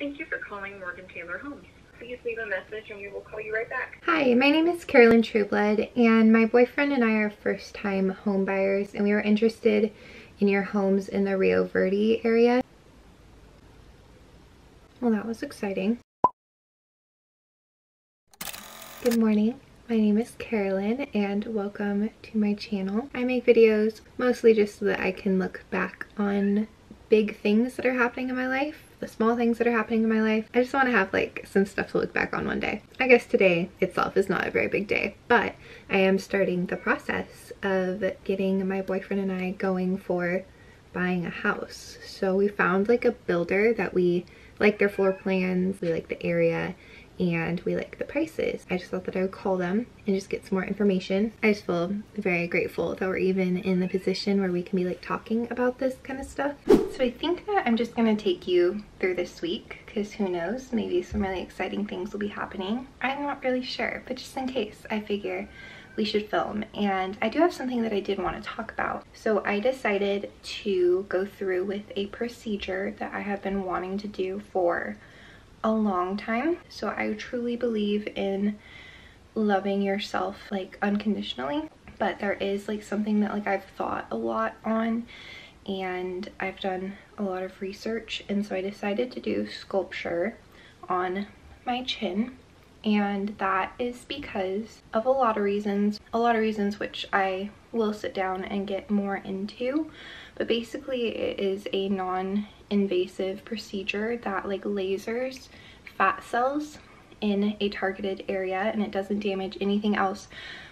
Thank you for calling Morgan Taylor Homes. Please leave a message and we will call you right back. Hi, my name is Karolyn Trueblood and my boyfriend and I are first time home buyers and we were interested in your homes in the Rio Verde area. Well, that was exciting. Good morning. My name is Karolyn and welcome to my channel. I make videos mostly just so that I can look back on big things that are happening in my life the small things that are happening in my life. I just want to have like some stuff to look back on one day. I guess today itself is not a very big day, but I am starting the process of getting my boyfriend and I going for buying a house. So we found like a builder that we like their floor plans, we like the area, and we like the prices. I just thought that I would call them and just get some more information. I just feel very grateful that we're even in the position where we can be like talking about this kind of stuff. So I think that I'm just gonna take you through this week because who knows, maybe some really exciting things will be happening. I'm not really sure, but just in case, I figure we should film and I do have something that I did want to talk about. So I decided to go through with a procedure that I have been wanting to do for a long time. So I truly believe in loving yourself like unconditionally. But there is like something that like I've thought a lot on and I've done a lot of research and so I decided to do SculpSure on my chin and that is because of a lot of reasons a lot of reasons which I will sit down and get more into but basically it is a non-invasive procedure that like lasers fat cells in a targeted area and it doesn't damage anything else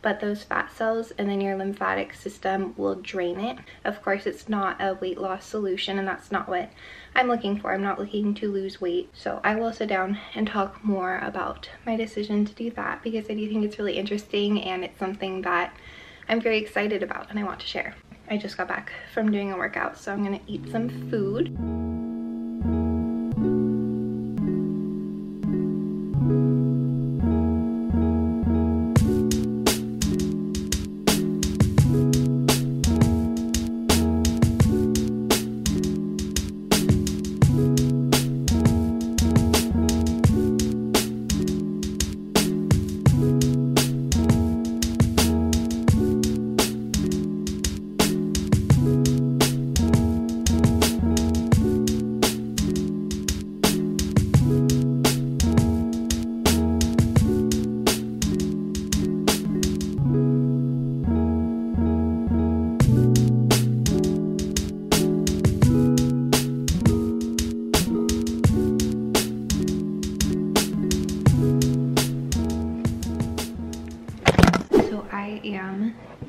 but those fat cells and then your lymphatic system will drain it. Of course, it's not a weight loss solution and that's not what I'm looking for. I'm not looking to lose weight. So I will sit down and talk more about my decision to do that because I do think it's really interesting and it's something that I'm very excited about and I want to share. I just got back from doing a workout, so I'm gonna eat some food.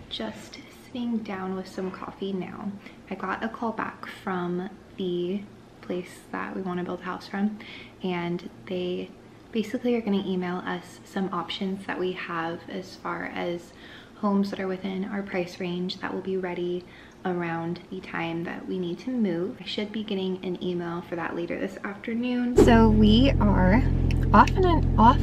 Just sitting down with some coffee now. I got a call back from the place that we want to build a house from and they basically are going to email us some options that we have as far as homes that are within our price range that will be ready around the time that we need to move. I should be getting an email for that later this afternoon. So we are off and an off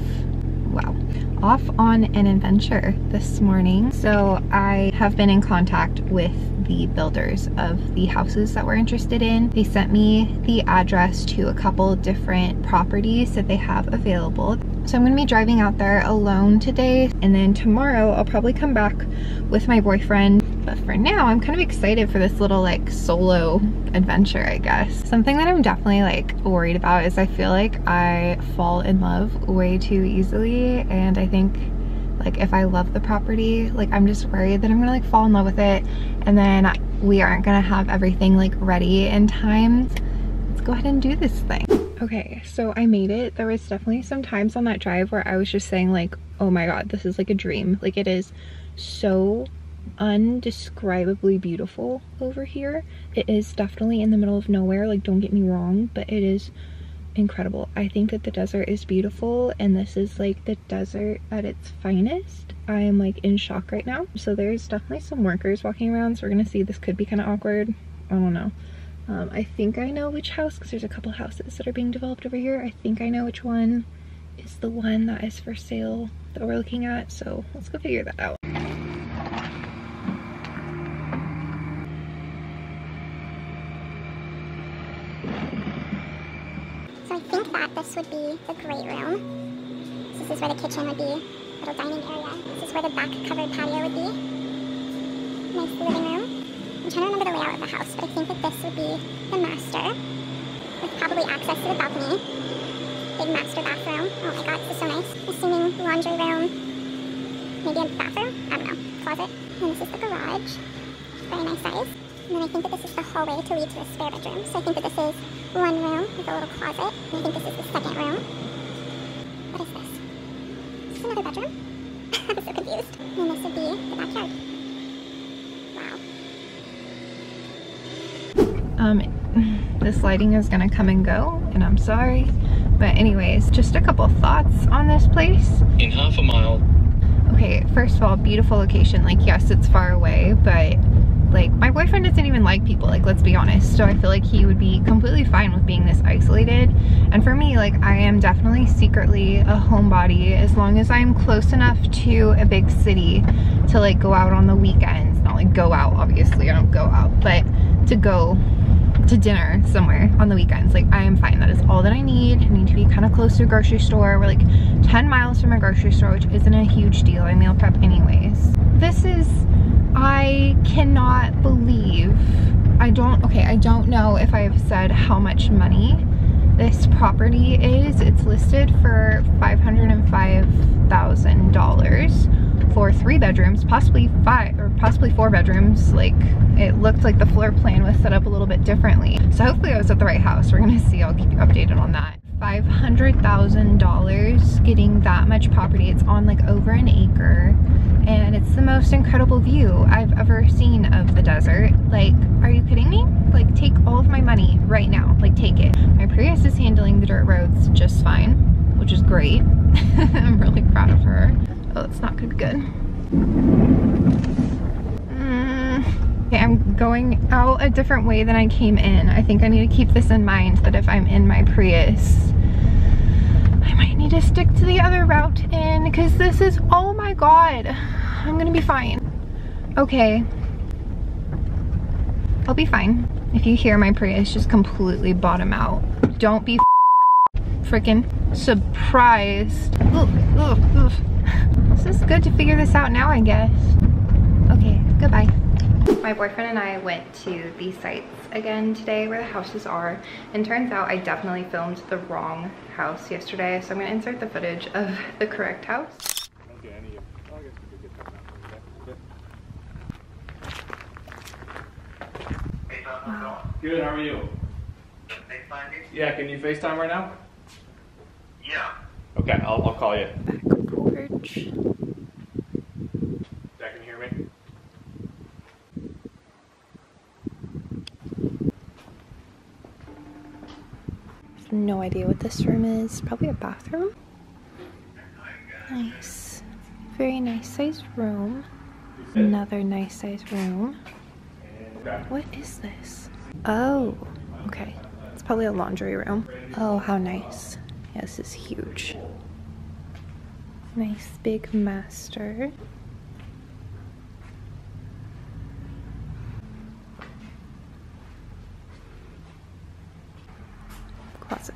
wow, off on an adventure this morning. So I have been in contact with the builders of the houses that we're interested in. They sent me the address to a couple different properties that they have available. So I'm gonna be driving out there alone today and then tomorrow I'll probably come back with my boyfriend but for now, I'm kind of excited for this little like solo adventure, I guess. Something that I'm definitely like worried about is I feel like I fall in love way too easily. And I think like if I love the property, like I'm just worried that I'm gonna like fall in love with it. And then we aren't gonna have everything like ready in time. Let's go ahead and do this thing. Okay, so I made it. There was definitely some times on that drive where I was just saying like, oh my God, this is like a dream. Like it is so undescribably beautiful over here. It is definitely in the middle of nowhere, like don't get me wrong, but it is incredible. I think that the desert is beautiful and this is like the desert at its finest. I am like in shock right now. So there's definitely some workers walking around so we're gonna see this could be kind of awkward. I don't know. Um, I think I know which house because there's a couple houses that are being developed over here. I think I know which one is the one that is for sale that we're looking at. So let's go figure that out. This would be the great room. This is where the kitchen would be, little dining area. This is where the back covered patio would be. Nice living room. I'm trying to remember the layout of the house, but I think that this would be the master, with probably access to the balcony. Big master bathroom. Oh my god, this is so nice. Assuming laundry room, maybe a bathroom? I don't know. Closet. And this is the garage. Very nice size. And then I think that this is the hallway to lead to the spare bedroom. So I think that this is one room with a little closet. And I think this is the second room. What is this? Is this another bedroom? I'm so confused. And this would be the backyard. Wow. Um, this lighting is gonna come and go, and I'm sorry. But anyways, just a couple thoughts on this place. In half a mile. Okay, first of all, beautiful location. Like, yes, it's far away, but like my boyfriend doesn't even like people like let's be honest. So I feel like he would be completely fine with being this isolated. And for me like I am definitely secretly a homebody as long as I'm close enough to a big city to like go out on the weekends. Not like go out obviously I don't go out but to go to dinner somewhere on the weekends. Like I am fine. That is all that I need. I need to be kind of close to a grocery store. We're like 10 miles from a grocery store which isn't a huge deal. I meal prep anyways. This is I cannot believe, I don't, okay, I don't know if I've said how much money this property is. It's listed for $505,000 for three bedrooms, possibly five, or possibly four bedrooms. Like, it looked like the floor plan was set up a little bit differently. So hopefully I was at the right house. We're gonna see, I'll keep you updated on that. $500,000 getting that much property. It's on like over an acre and it's the most incredible view I've ever seen of the desert. Like, are you kidding me? Like, take all of my money right now. Like, take it. My Prius is handling the dirt roads just fine, which is great. I'm really proud of her. Oh, it's not gonna be good. Going out a different way than I came in. I think I need to keep this in mind that if I'm in my Prius, I might need to stick to the other route in because this is, oh my god, I'm gonna be fine. Okay, I'll be fine. If you hear my Prius just completely bottom out, don't be freaking surprised. Ugh, ugh, ugh. This is good to figure this out now, I guess. Okay, goodbye. My boyfriend and I went to these sites again today where the houses are and turns out I definitely filmed the wrong house yesterday so I'm gonna insert the footage of the correct house. Good, how are you? Yeah, can you FaceTime right now? Yeah. Okay, I'll, I'll call you. Back porch. Dad, can you hear me? No idea what this room is. Probably a bathroom. Nice. Very nice sized room. Another nice sized room. What is this? Oh, okay. It's probably a laundry room. Oh, how nice. Yeah, this is huge. Nice big master. Closet.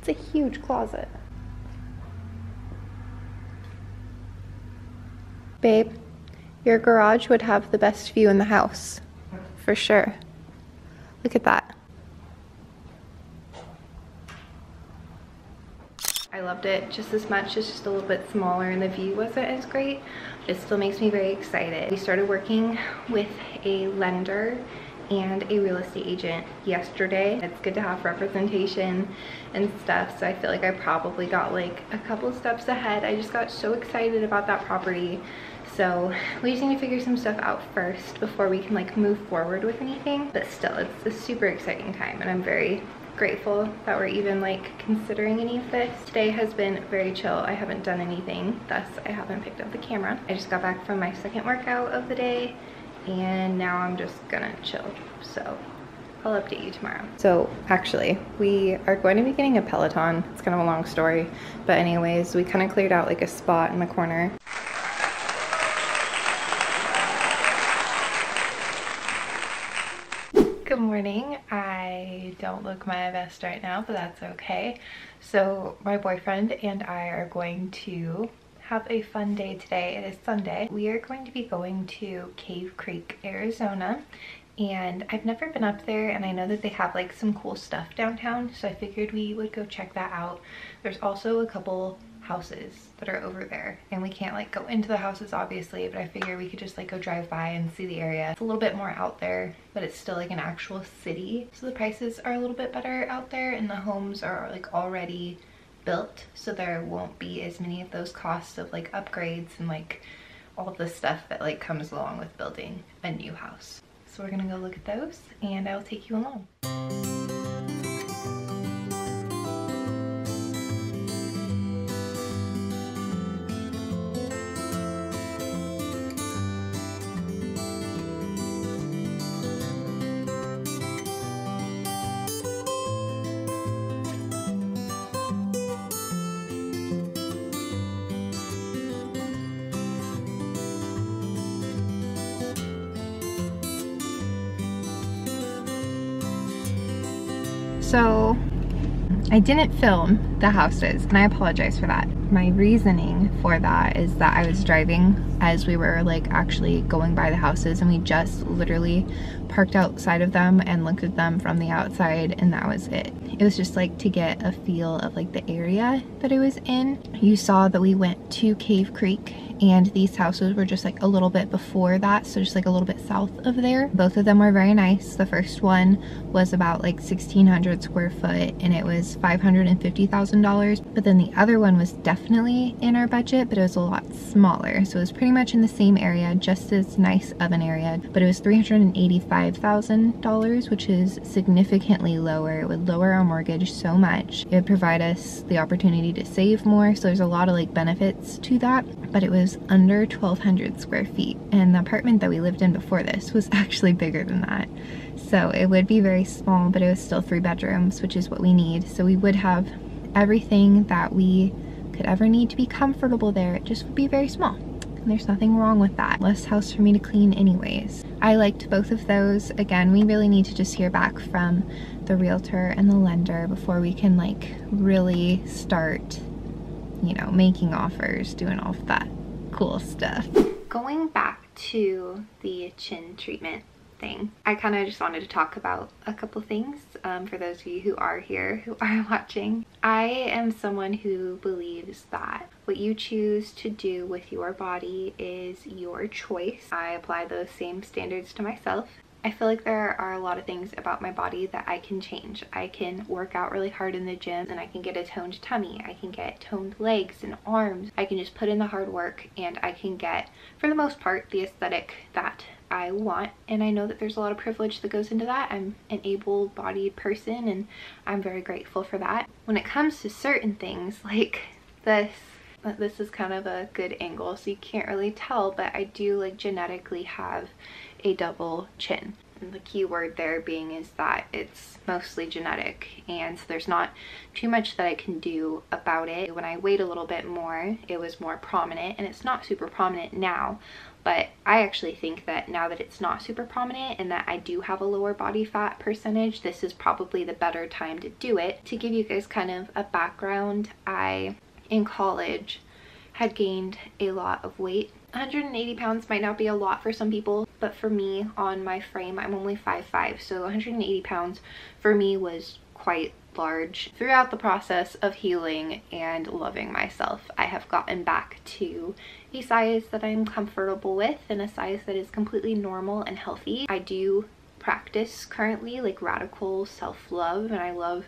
It's a huge closet. Babe, your garage would have the best view in the house. For sure. Look at that. I loved it just as much. It's just a little bit smaller and the view wasn't as great. It still makes me very excited. We started working with a lender and a real estate agent yesterday. It's good to have representation and stuff. So I feel like I probably got like a couple steps ahead. I just got so excited about that property. So we just need to figure some stuff out first before we can like move forward with anything. But still, it's a super exciting time and I'm very grateful that we're even like considering any of this. Today has been very chill. I haven't done anything, thus I haven't picked up the camera. I just got back from my second workout of the day and now I'm just gonna chill. So I'll update you tomorrow. So actually, we are going to be getting a Peloton. It's kind of a long story, but anyways, we kind of cleared out like a spot in the corner. Good morning. I don't look my best right now, but that's okay. So my boyfriend and I are going to have a fun day today. It is Sunday. We are going to be going to Cave Creek, Arizona. And I've never been up there and I know that they have like some cool stuff downtown. So I figured we would go check that out. There's also a couple houses that are over there and we can't like go into the houses obviously but I figure we could just like go drive by and see the area. It's a little bit more out there but it's still like an actual city so the prices are a little bit better out there and the homes are like already built so there won't be as many of those costs of like upgrades and like all the stuff that like comes along with building a new house. So we're gonna go look at those and I'll take you along. So I didn't film the houses and I apologize for that. My reasoning for that is that I was driving as we were like actually going by the houses and we just literally parked outside of them and looked at them from the outside and that was it. It was just like to get a feel of like the area that it was in. You saw that we went to Cave Creek and these houses were just like a little bit before that so just like a little bit south of there. Both of them were very nice. The first one was about like 1600 square foot and it was $550,000 but then the other one was definitely in our budget but it was a lot smaller. So it was pretty much in the same area just as nice of an area but it was $385,000 which is significantly lower. It would lower our mortgage so much. It would provide us the opportunity to save more so there's a lot of like benefits to that but it was under 1200 square feet and the apartment that we lived in before this was actually bigger than that. So it would be very small but it was still three bedrooms which is what we need. So we would have everything that we could ever need to be comfortable there. It just would be very small. And there's nothing wrong with that. Less house for me to clean anyways. I liked both of those. Again we really need to just hear back from the realtor and the lender before we can like really start you know making offers doing all of that cool stuff. Going back to the chin treatment thing, I kind of just wanted to talk about a couple things um, for those of you who are here, who are watching. I am someone who believes that what you choose to do with your body is your choice. I apply those same standards to myself I feel like there are a lot of things about my body that I can change. I can work out really hard in the gym and I can get a toned tummy. I can get toned legs and arms. I can just put in the hard work and I can get, for the most part, the aesthetic that I want and I know that there's a lot of privilege that goes into that. I'm an able-bodied person and I'm very grateful for that. When it comes to certain things like this this is kind of a good angle so you can't really tell but I do like genetically have a double chin. And the key word there being is that it's mostly genetic and so there's not too much that I can do about it. When I weighed a little bit more, it was more prominent and it's not super prominent now, but I actually think that now that it's not super prominent and that I do have a lower body fat percentage, this is probably the better time to do it. To give you guys kind of a background, I, in college, had gained a lot of weight 180 pounds might not be a lot for some people, but for me on my frame, I'm only 5'5", so 180 pounds for me was quite large. Throughout the process of healing and loving myself, I have gotten back to a size that I'm comfortable with and a size that is completely normal and healthy. I do practice currently like radical self-love and I love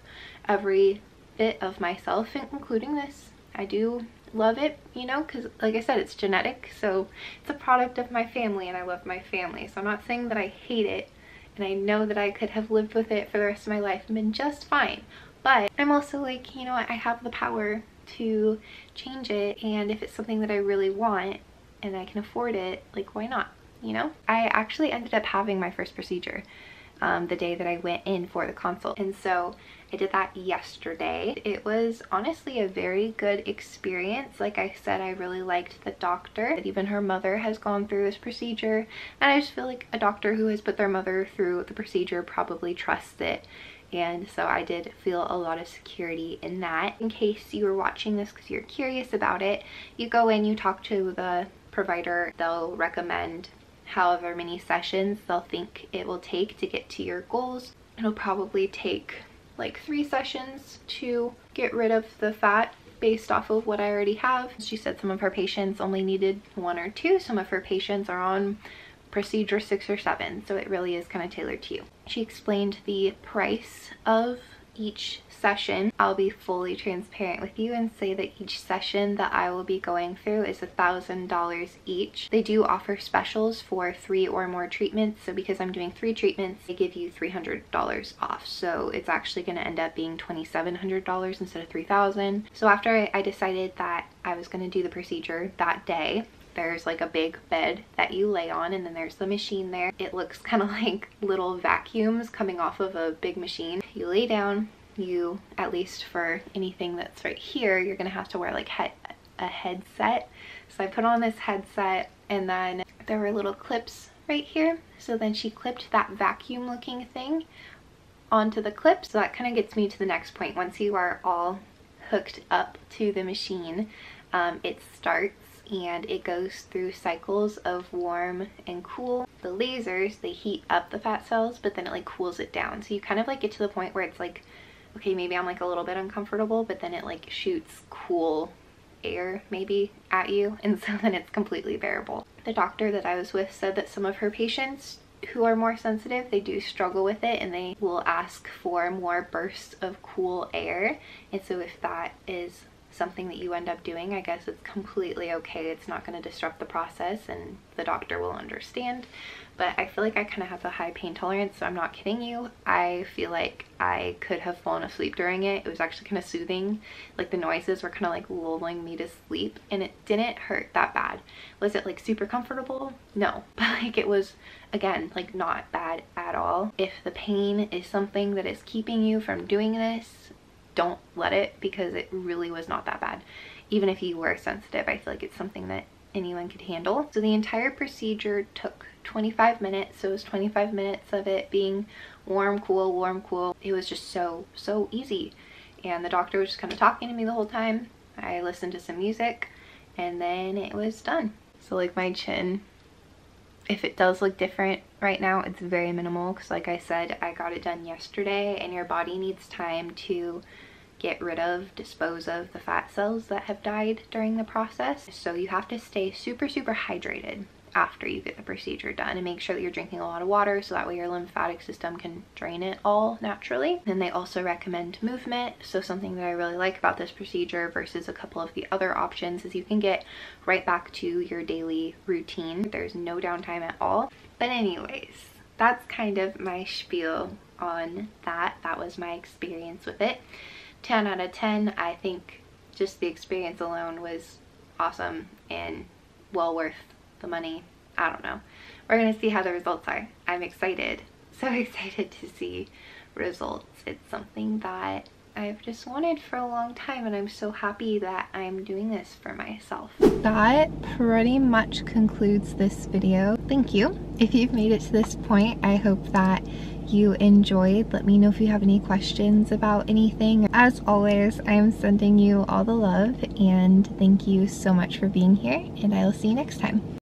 every bit of myself including this. I do love it, you know, because like I said, it's genetic. So it's a product of my family and I love my family. So I'm not saying that I hate it and I know that I could have lived with it for the rest of my life and been just fine. But I'm also like, you know I have the power to change it and if it's something that I really want and I can afford it, like why not, you know? I actually ended up having my first procedure um, the day that I went in for the consult. And so I did that yesterday. It was honestly a very good experience. Like I said, I really liked the doctor. Even her mother has gone through this procedure. And I just feel like a doctor who has put their mother through the procedure probably trusts it and so I did feel a lot of security in that. In case you were watching this because you're curious about it, you go in, you talk to the provider, they'll recommend however many sessions they'll think it will take to get to your goals. It'll probably take like three sessions to get rid of the fat based off of what I already have. She said some of her patients only needed one or two. Some of her patients are on procedure six or seven. So it really is kind of tailored to you. She explained the price of each session, I'll be fully transparent with you and say that each session that I will be going through is a thousand dollars each. They do offer specials for three or more treatments. So because I'm doing three treatments, they give you $300 off. So it's actually going to end up being $2,700 instead of 3000 So after I decided that I was going to do the procedure that day, there's like a big bed that you lay on and then there's the machine there. It looks kind of like little vacuums coming off of a big machine. You lay down, you, at least for anything that's right here, you're gonna have to wear like head, a headset. So I put on this headset and then there were little clips right here. So then she clipped that vacuum looking thing onto the clip. So that kind of gets me to the next point. Once you are all hooked up to the machine, um, it starts and it goes through cycles of warm and cool. The lasers, they heat up the fat cells, but then it like cools it down. So you kind of like get to the point where it's like okay, maybe I'm like a little bit uncomfortable, but then it like shoots cool air maybe at you and so then it's completely bearable. The doctor that I was with said that some of her patients who are more sensitive, they do struggle with it and they will ask for more bursts of cool air. And so if that is something that you end up doing, I guess it's completely okay. It's not going to disrupt the process and the doctor will understand. But I feel like I kind of have a high pain tolerance, so I'm not kidding you. I feel like I could have fallen asleep during it. It was actually kind of soothing. Like the noises were kind of like lulling me to sleep and it didn't hurt that bad. Was it like super comfortable? No. But like it was, again, like not bad at all. If the pain is something that is keeping you from doing this, don't let it because it really was not that bad. Even if you were sensitive, I feel like it's something that anyone could handle. So the entire procedure took 25 minutes. So it was 25 minutes of it being warm, cool, warm, cool. It was just so, so easy. And the doctor was just kind of talking to me the whole time. I listened to some music and then it was done. So like my chin, if it does look different right now, it's very minimal because like I said, I got it done yesterday and your body needs time to get rid of, dispose of the fat cells that have died during the process. So you have to stay super, super hydrated after you get the procedure done and make sure that you're drinking a lot of water so that way your lymphatic system can drain it all naturally. And they also recommend movement. So something that I really like about this procedure versus a couple of the other options is you can get right back to your daily routine. There's no downtime at all. But anyways, that's kind of my spiel on that. That was my experience with it. 10 out of 10. I think just the experience alone was awesome and well worth the money. I don't know. We're going to see how the results are. I'm excited. So excited to see results. It's something that I've just wanted for a long time and I'm so happy that I'm doing this for myself. That pretty much concludes this video. Thank you. If you've made it to this point, I hope that you enjoyed. Let me know if you have any questions about anything. As always, I'm sending you all the love and thank you so much for being here and I will see you next time.